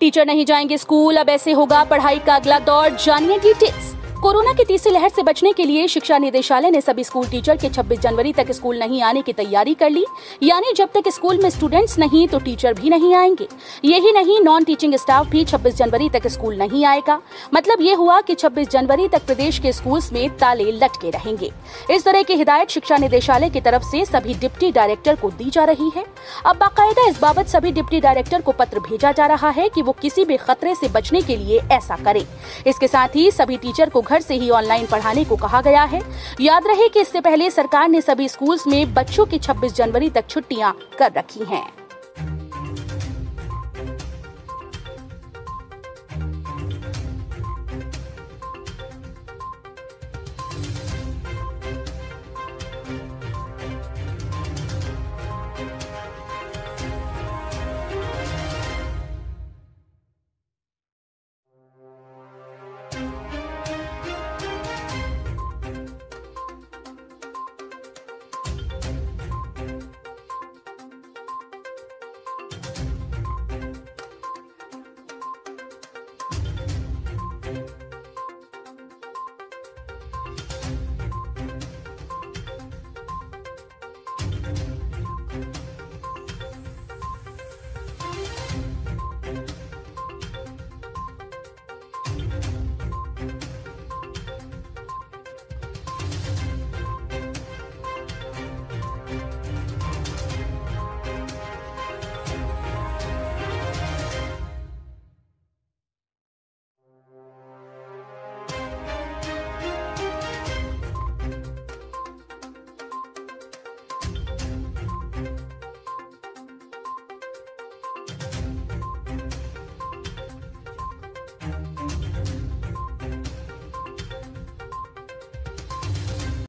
Teacher नहीं जाएँगे school अब ऐसे होगा पढ़ाई का अगला दौर जानिए डिटेल्स कोरोना की तीसरी लहर से बचने के लिए शिक्षा निदेशालय ने सभी स्कूल टीचर के 26 जनवरी तक स्कूल नहीं आने की तैयारी कर ली। यानी जब तक स्कूल में स्टूडेंट्स नहीं तो टीचर भी नहीं आएँगे। यही नहीं नॉन टीचिंग स्टाफ भी 26 जनवरी तक स्कूल नहीं आएगा। मतलब ये हुआ कि 26 जनवरी तक प्रदेश के स्कूल में ताले लटके रहेंगे। इस तरह की हिदायत शिक्षा निदेशालय की तरफ़ ऐसी सभी डिप्टी डायरेक्टर को दी जा रही है। अब बाकायदा इस बाबत सभी डिप्टी डायरेक्टर को पत्र भेजा जा रहा है कि वो किसी भी खतरे ऐसी बचने के लिए ऐसा करे। इसके साथ ही सभी टीचर को घर से ही ऑनलाइन पढ़ाने को कहा गया है। याद रहे कि इससे पहले सरकार ने सभी स्कूल्स में बच्चों की 26 जनवरी तक छुट्टियाँ कर रखी हैं।